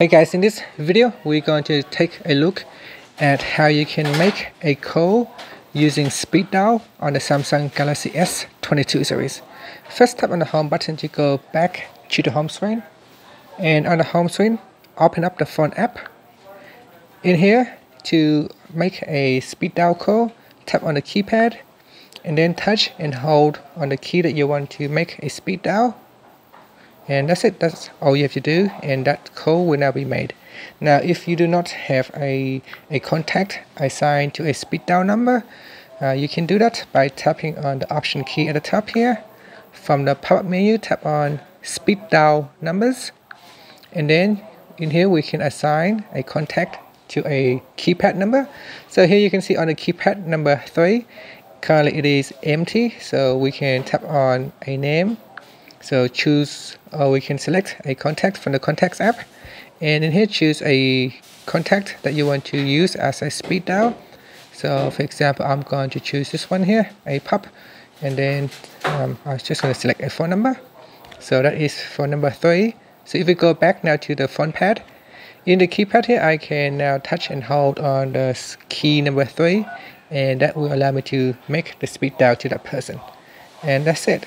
Hey guys, in this video we're going to take a look at how you can make a call using speed dial on the Samsung Galaxy S22 series. First tap on the home button to go back to the home screen and on the home screen open up the phone app. In here to make a speed dial call tap on the keypad and then touch and hold on the key that you want to make a speed dial and that's it. That's all you have to do and that call will now be made. Now if you do not have a, a contact assigned to a speed dial number uh, you can do that by tapping on the option key at the top here. From the pop-up menu tap on speed dial numbers. And then in here we can assign a contact to a keypad number. So here you can see on the keypad number 3 currently it is empty. So we can tap on a name so choose, or we can select a contact from the contacts app. And in here, choose a contact that you want to use as a speed dial. So for example, I'm going to choose this one here, a pop. And then um, I'm just going to select a phone number. So that is phone number three. So if we go back now to the phone pad, in the keypad here, I can now touch and hold on the key number three, and that will allow me to make the speed dial to that person. And that's it.